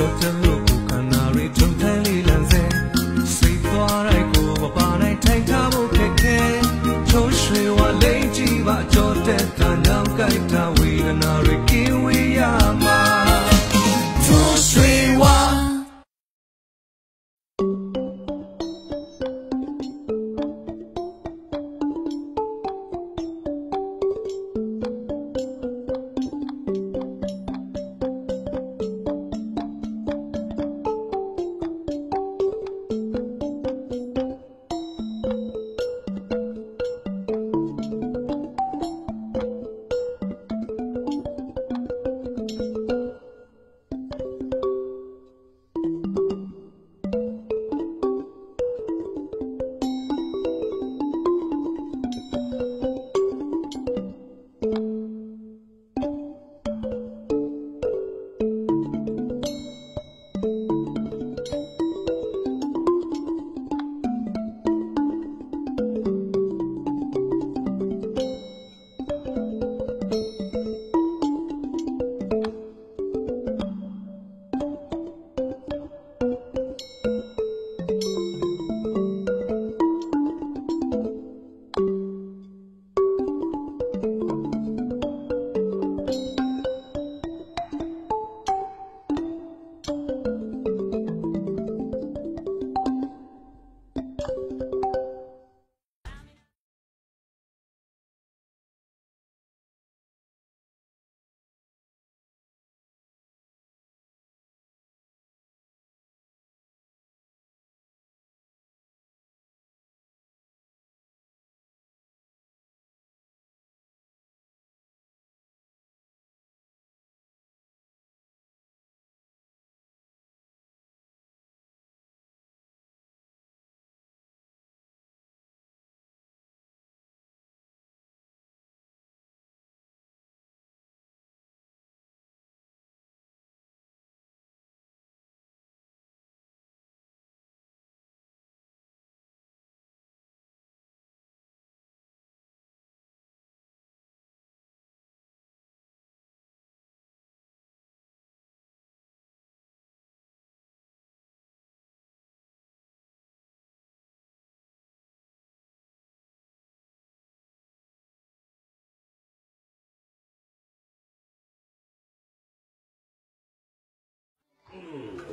စောတ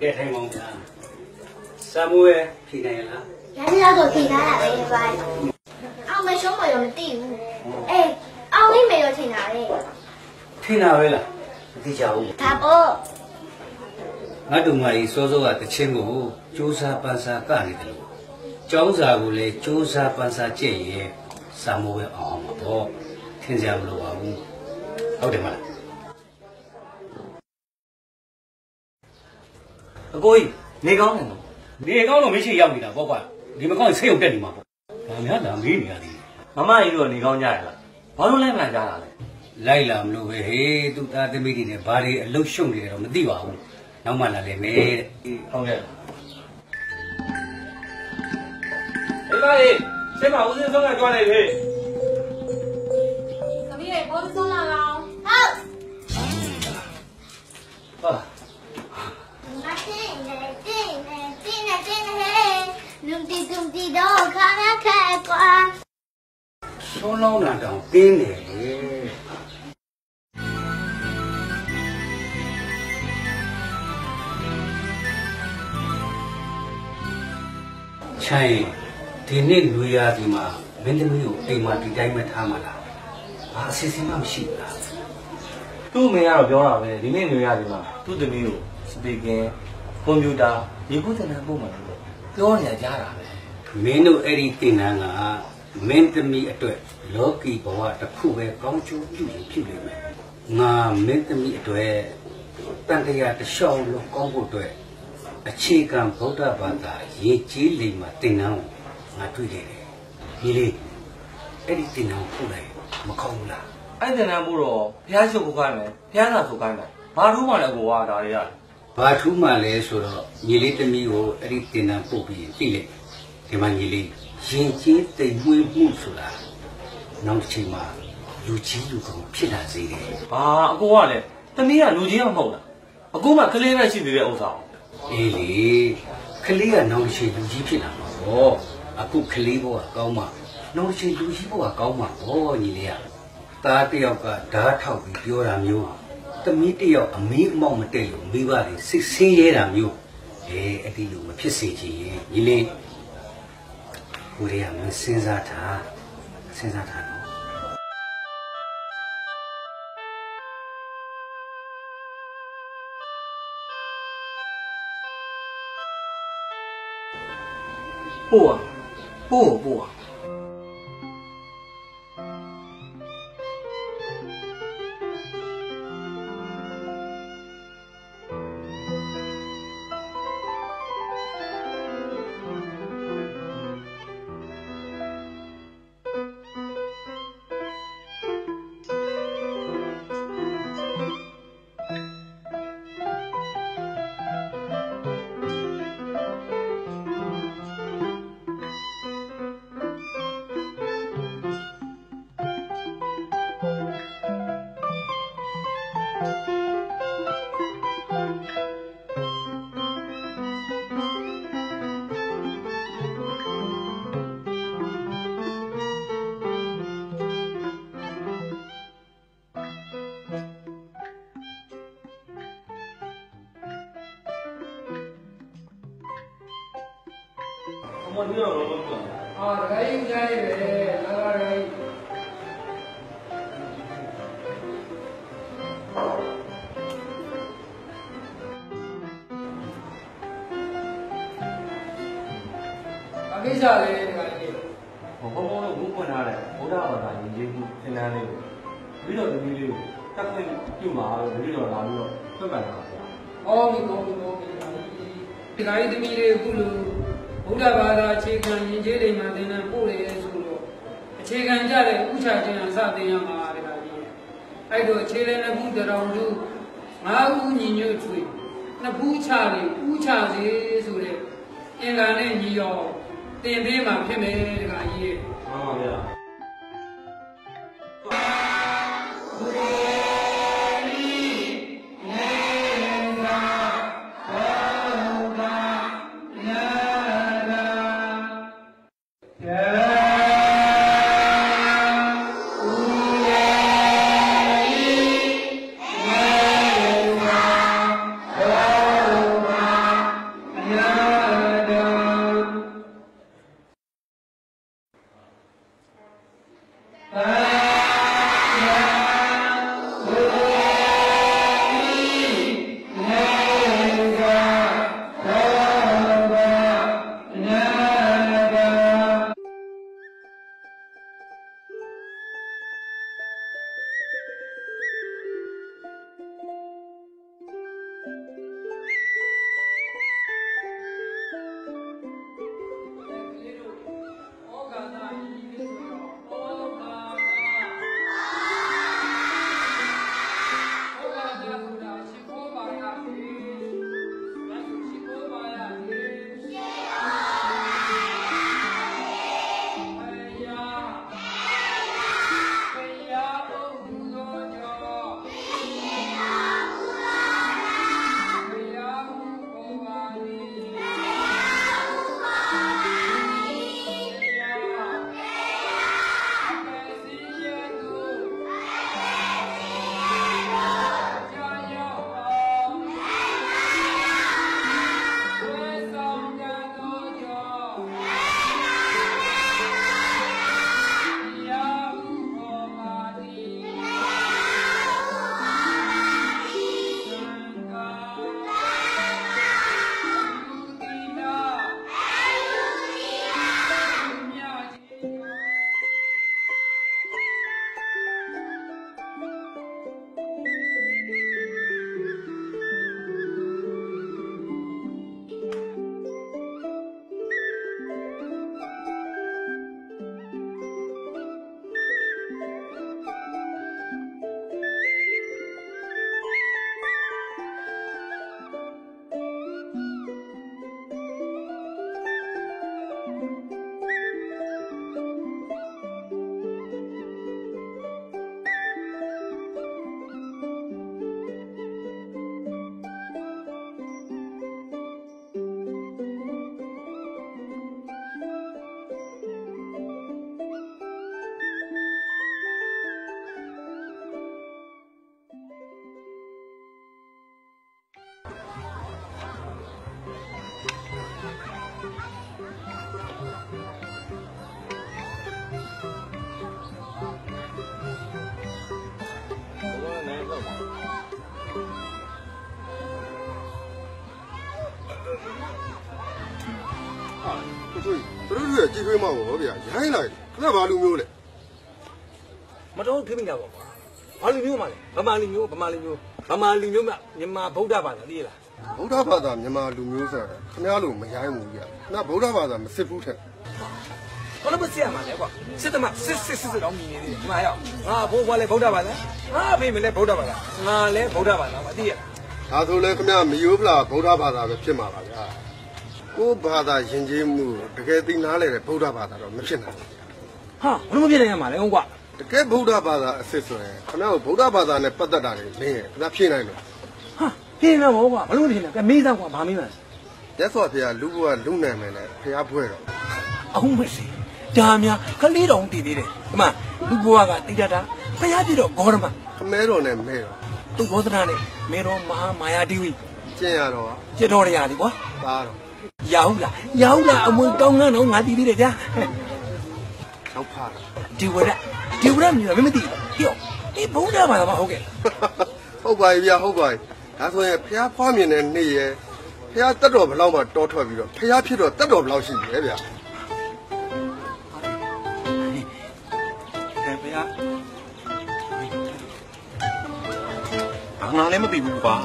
ကဲထိုင်ပါဦးဗျာစာမိုးရဲ့ဖြေနိုင်ရလားရန်ရောက်တော့ထိထားတာပဲဘာအောင်မရှုံးမရောမသိဘူးအေးအောင်လေးမေရောထင်တာလေထင်တာပဲလားမသိကြဘူးဒါပေါ့ငါတို့မကြီးစောစောကတချင်းကိုစူးစားပန်းစားကနေတယ်လို့ကျောင်းစာကိုလည်းစူးစားပန်းစားကြည့်ရင်စာမိုးရဲ့အောင်အောင်ပါပေါ့ထင်ကြမလို့ပါဘူးဟုတ်တယ်မလား အကိုကြီးနေကောင်းတယ်နော်နေကောင်းတော့မရှိရောက်နေတာပေါ့ကွာဒီမကောင်းရင်ဆိတ်ုံတက်နေမှာပေါ့ဒါများဒါမေးနေရသေးတယ်မမကြီးတို့ကနေကောင်းကြရလားဘာလို့လဲမှန်ကြတာလဲလိုက်လာမလို့ပဲဟေးသူသားသမီးတွေနဲ့ဘာတွေအလုရှုံနေတယ်တော့မသိပါဘူးနောက်မှလာလိမ့်မယ်တဲ့ဟုတ်ကဲ့အေးပါလေစက်မဦးစင်းဆုံးကကြွားလိုက်ပြီသမီးရေဘောလုံးဆုံးလာလားဟုတ်ဟာ လုံတီလုံတီတော့ခါရခက်ကွာဆုံးလောင်းတာတောင်တင်းနေလေချိုင်ဒီနေ့လူရဒီမှာမင်းသမီးကိုအိမ်မှာဒီတိုင်းပဲထားမှာလားဘာအစီအစဉ်မှမရှိဘူးလားသူ့အမေကတော့ပြောတာပဲဒီနေ့ညရဒီမှာသူ့သမီးကိုစပီကင် ကွန်ပျူတာရေကူးတင်တန်းပို့မှာလို့ပြောနေကြတာပဲမင်းတို့အဲ့ဒီတင်တန်းကမင်းသမီးအတွက်လောကီဘဝတစ်ခုပဲကောင်းကျိုးပြုရင်ဖြစ်လိမ့်မယ်ငါမင်းသမီးအတွက်တန်တရားတစ်လျှောက်လုံးကောင်းဖို့အတွက်အခြေခံဗုဒ္ဓဘာသာရေးကြီးလိမ့်မှာတင်တန်းကိုငါတွေ့ခဲ့တယ်ဒီလေအဲ့ဒီတင်တန်းကိုပို့လိုက်မကောင်းဘူးလားအဲ့တင်တန်းပို့တော့ဖះချုပ်ကိုခိုင်းမယ်ဖះသာဆိုခိုင်းမယ်ဘာထူးမှလည်းကိုကဒါတွေက ဘာထူးမှလဲဆိုတော့ညီလေးသမီးကိုအဲ့ဒီတင်တန်းပို့ပြီးရင်သိလိုက်ဒီမှာညီလေးရင်ကြီးတိမ်မွေးမှုဆိုတာနောက်တစ်ချိန်မှာလူကြီးလူကောင်ဖြစ်လာစေတယ်ဘာအကိုကလည်းသမီးကလူကြီးကမဟုတ်လားအခုမှကလေးနဲ့ရှိသေးတဲ့ဥစ္စာကိုအေးလေကလေးကနောက်တစ်ချိန်လူကြီးဖြစ်လာမှာဗောအခုကလေးဘဝကောင်းမှနောက်တစ်ချိန်လူကြီးဘဝကောင်းမှာဗောညီလေးကသားတစ်ယောက်ကဓာတ်ထောက်ပြီးပြောတာမျိုး သမီးတစ်ယောက်အမေးအမောက်မတည့်လို့မိဘတွေစိတ်ဆင်းရဲတာမျိုးအေးအဲ့ဒီလိုမဖြစ်စေချင်ရင်ညီလေးကိုရီးယားမစဉ်းစားတာစဉ်းစားတာနော်ပို့อ่ะပို့ပို့ မဒီတော့တော့ပြောအာဒကာကြီးကြားရပဲလာလာဒကာကြီးအကိစ္စလေးဒကာကြီးဘုံဘုံလို့ဘူးပွင့်ထားတဲ့ဘုရားဘာသာယဉ်ကျေးမှုသင်တန်းလေးကိုပြီးတော့ဒီလေးကိုတက်ခွင့်ပြုမှာလို့ပြီးတော့လာပြီးတော့ပြတ်ပန်တာပါဗျာဟောပြီဟောပြီဟောပြီဒကာကြီးသမီးလေးအခုလို ဘုရားဘာသာအခြေခံယဉ်ကျေးတွေမှာသင်တန်းပို့ရဆိုတော့အခြေခံကြတဲ့ဥချခြင်းအစသင်ရမှာဒကာကြီးအဲ့တော့အခြေလည်းနှစ်ခုတရောင်စုငါးခုညီညွတ်ထွေနှစ်ခုချလေဥချစေဆိုတဲ့အင်္ဂါနဲ့ညီရောတင်ပေးမှာဖြစ်မယ်ဒကာကြီးရဲ့မှန်ပါဗျာ တို့ရဲ့ကြည်ထွေးမောက်ဘောဗျာရိုင်းလိုက်ခဏဘာလူမျိုးလဲမတော်ခိမိတာပေါ့ကွာဘာလူမျိုးမှလဲဗမာလူမျိုးဗမာလူမျိုးဗမာလူမျိုးမှမြန်မာဗုဒ္ဓဘာသာသိလားဗုဒ္ဓဘာသာမြန်မာလူမျိုးဆိုတာခင်ဗျားလိုမရိုင်းဘူးဗျာခဏဗုဒ္ဓဘာသာမစစ်ဘူးထက်ဘာလို့မစစ်ရမှာလဲကွာစစ်တမစစ်စစ်စစ်တော့မြင်နေသေးတယ်ဒီမှာရောက်ငါဘိုးဘွားလဲဗုဒ္ဓဘာသာငါအဖေမလဲဗုဒ္ဓဘာသာငါလဲဗုဒ္ဓဘာသာမသိရလားဒါဆိုလဲခင်ဗျားမယိုးဖလားဗုဒ္ဓဘာသာပဲဖြစ်မှာပါဗျာ ကိုယ်ဘာသာယဉ်ကျေးမှုတကယ်သိနားလဲတဲ့ဗုဒ္ဓဘာသာတော့မဖြစ်နိုင်ဘူးဟာဘလို့မဖြစ်နိုင်ရမှာလဲဟုတ်ကွာတကယ်ဗုဒ္ဓဘာသာအစ်စ်ဆိုရင်ခင်ဗျားကိုဗုဒ္ဓဘာသာနဲ့ပတ်သက်တာတွေလင်းရင်ခင်ဗျားဖြေနိုင်လို့ဟာပြင်းတော့ဘောကွာဘလို့မဖြစ်နိုင်ကဲမေးသားကွာဘာမေးမှလဲရသော်ဖေကလူဘဝလူနိုင်မယ်နဲ့ဖះဘွဲတော့အခုမရှိဒါများကလေးတော်တည်သေးတယ်ဒီမှာလူဘွားကတိတ်တတာဖျားပြတော့ဂေါရမခမဲတော်နဲ့မဲတော့သူဘောဒနာနဲ့မေတော်မဟာမာယာတိဝိကျင့်ရတော့ပြတော်ရရလေကွာသားတော့ ရောက်လားရောက်လားအမွေကောင်းကန်းတော့ငါတည်သေးတယ်ဗျာရောက်ဖားတာဒီဝရဒီဝရမြင်မမသိဘူးဟိုဒီဘုံသားပါမှာဟုတ်ကဲ့ဟုတ်ပါပြီဗျာဟုတ်ပါပြီဒါဆိုရင်ဖះဖွားမြင်တဲ့နေ့ရယ်ဖះတက်တော်ဘလောက်မှတောထွက်ပြီးတော့ဖះဖြစ်တော့တက်တော်ဘလောက်ရှိပြီလေဗျာတယ်ဗျာငါလည်းမသိဘူးကွာ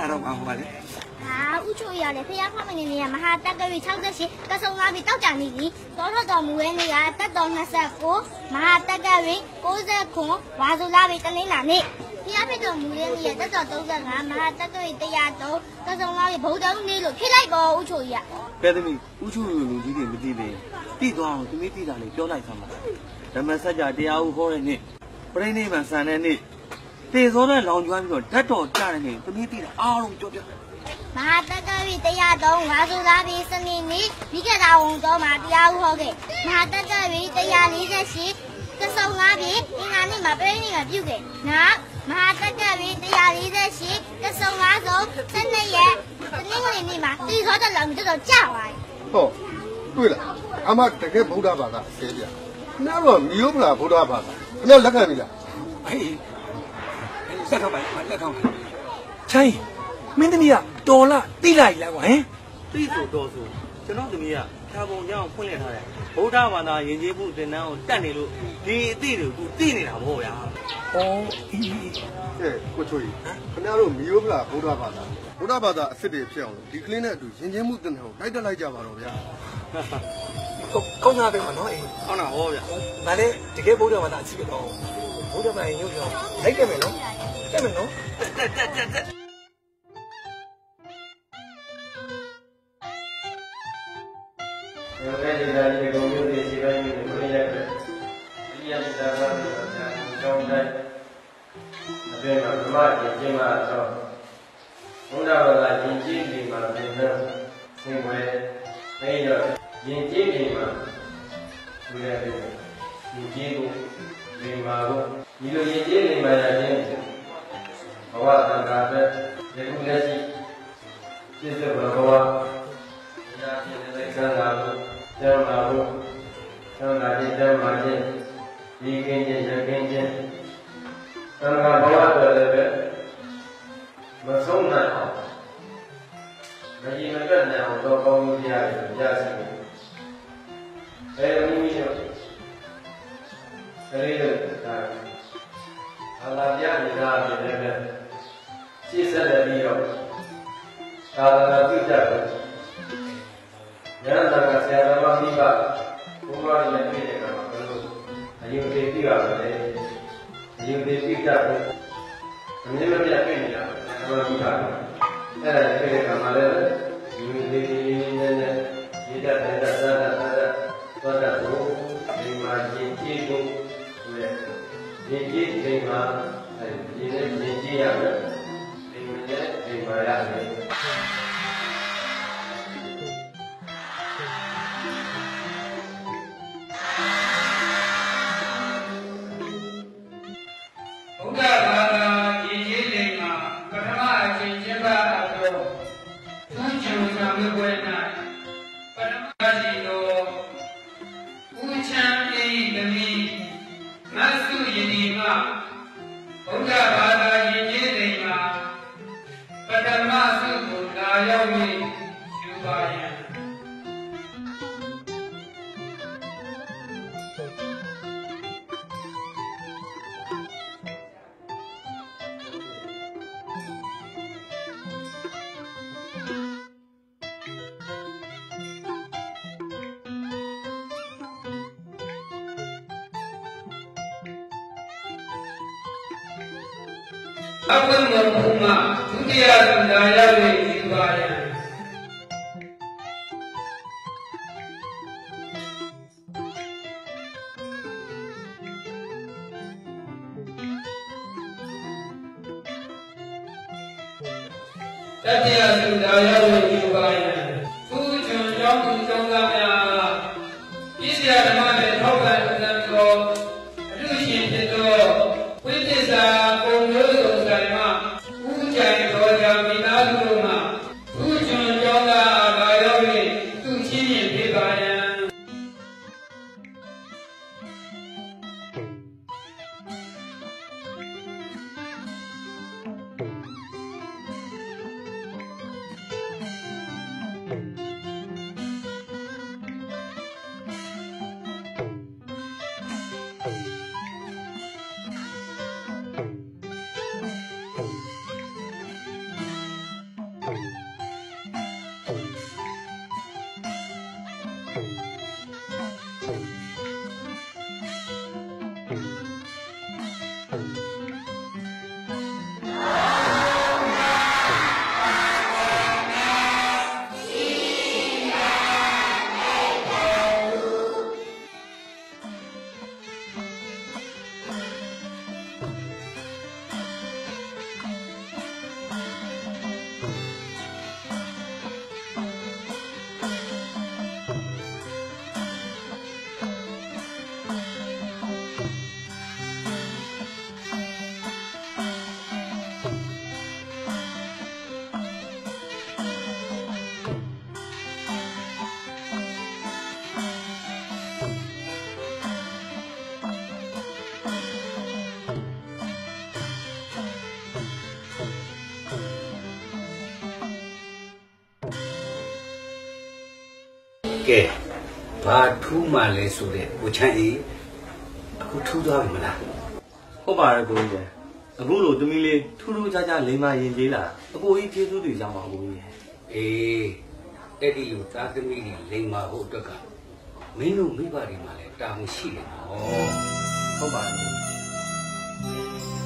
အဲ့ဒါတော့ငါဟိုပါလေအာဥချိုရလေဖျားဖောက်မနေနေရမဟာတက်ကရီ68ကဆုံလာပြီးတောက်ကြနေပြီတော်တော်တော်မူရဲ့နေရတက်တော်29မဟာတက်ကရီ69ဝါစုလာပြီးတနင်္လာနေ့ဖျားဖြစ်တော်မူရဲ့နေရတက်တော်35မဟာတက်ကရီ103ကဆုံလာပြီးဗုဒ္ဓဦးနေ့လို့ဖြစ်လိုက်တော့ဥချိုရကဲသမီးဥချုလူလူကြီးတွေမသိသေးတိသွားအောင်သမီးတိတာလေးပြောလိုက်သမ်းပါဓမ္မစကြာတရားဥဟောတဲ့နေ့ပြိဋိဘံဆန်တဲ့နေ့ တေသောတဲ့လောင်ကျွမ်းပြီးတော့ဓာတ်တော်ကြတဲ့နေ့သမီးတိတာအားလုံးပြောပြမဟာတက္ကရီ103ဝါစုသားပြီးစနေနေ့မိဂရာဝန်တော်မှာတရားဥဟောခဲ့မဟာတက္ကရီ148ကဆုံလာပြီးအင်္ဂါနေ့မှာပြိဋိနိဗ္ဗာန်ပြုခဲ့နောက်မဟာတက္ကရီ148ကဆုံလာဆုံး12ရက်တနင်္ဂနွေနေ့မှာတီသောတဲ့လောင်မြတ်တော်ကြာသွားတယ်ဟောတွေ့လားအမတကယ်ဗုဒ္ဓဘာသာအစဲဗျာခင်ဗျားတော့မီယိုးဖလားဗုဒ္ဓဘာသာခင်ဗျားလက်ခံပြီလားဟေး ဆက်တော့ပါလက်ထောင်းချိုင်းမင်းသမီးကတော်လာတိလိုက်လားကွာဟင်တိဆိုတော်ဆိုကျွန်တော်သမီးကဖြာပုံကြောင့်ဖွင့်လှစ်ထားတယ်ဗုဒ္ဓဘာသာယဉ်ကျေးမှုသင်တန်းကိုတက်နေလို့ဒီအသည့်တွေကိုသိနေတာဗောဗျာဩအေးကဲကိုချွေခင်ဗျားတို့မီယိုးဖလားဗုဒ္ဓဘာသာဗုဒ္ဓဘာသာအစ်စ်တွေဖြစ်အောင်လို့ဒီကလင်းနဲ့အတူယဉ်ကျေးမှုတင်တယ်ကိုလိုက်တက်လိုက်ကြပါတော့ဗျာ ကောင်းတာပဲမနော်အေးဟုတ်တာဟောဗျာငါလည်းတကယ်ဗုဒ္ဓဘာသာအချစ်တော့ဗုဒ္ဓဘာသာရုပ်ရောလိုက်တယ်မယ်နော်တက်မယ်နော်ယောဂေဒီလာဒီကိုမျိုးတွေရှိပိုင်းမျိုးတွေရက်တယ်ဒီယတိသာဘာလို့အကြောင်းတိုင်းအပြင်မှာဓမ္မကြီးကျင်းမှာတော့ဘုရားဘာသာယဉ်ကျေးပြီးမှာပြင်နေသင်ွယ်နေရ ယဉ်ကျေးပြီးမှာဘုရားရဲ့ယဉ်ကျေးကိုဒီမှာကိုဒီလိုယဉ်ကျေးနေမှာရခြင်းဘဝသံဃာပဲဒီကုလက်ရှိပြည့်စုံဘဝညာဖြစ်တဲ့ဆန္ဒကိုကျမ်းမာဖို့ကျမ်းမာခြင်းကျမ်းမာခြင်းဒီကင်းခြင်းရကင်းခြင်းသံဃာဘဝတော်လည်းပဲမဆုံးနိုင်အောင်မကြီးမပြတ်နိုင်အောင်တော့ကောင်းကြီးတရားတွေရရှိ ဖို့အဲလိုမျိုးမျိုးကလေးတို့ဒါအလာပြနေတာဖြစ်နေတယ်ရှင်းဆက်တယ်ပြီးတော့သာသနာ့ပြုတတ်ဖို့ဉာဏ်တကဆရာသမားမိဘဘုရားရဲ့ပြည့်တဲ့ကမှာဘယ်လိုအယုံတည်ပြီးရမလဲအယုံတည်ပြီးတတ်ဖို့အမြဲမပြတ်ပြည့်နေတာဆရာသမားမိဘအဲ့ဒါပြည့်တဲ့ကမှာလည်းယုံတည် ယဉ်ကျေးဒီမှာအဲဒီနဲ့ယဉ်ကျေးရမယ်ဒီနဲ့ဒီမှာရမယ် အပ္ပမဘုမဒုတိယသန္တာရောက်၍ယူပါယံ ကဲဘာထူးမှလဲဆိုတဲ့ကိုချမ်းအေးအခုထူးသွားပြီမလားဟုတ်ပါတယ်ကိုကြီးရယ်အခုလိုသမီးလေးထူးထူးခြားခြားလိမ္မာရင်ကြီးလာအကိုကြီးကျေးဇူးတွေကြောင်းပါကိုကြီးရယ်အေးအဲ့ဒီလိုသားသမီးတွေလိမ္မာဖို့အတွက်ကမင်းတို့မိဘတွေမှာလည်းတာဝန်ရှိတယ်နော်ဟုတ်ပါတယ်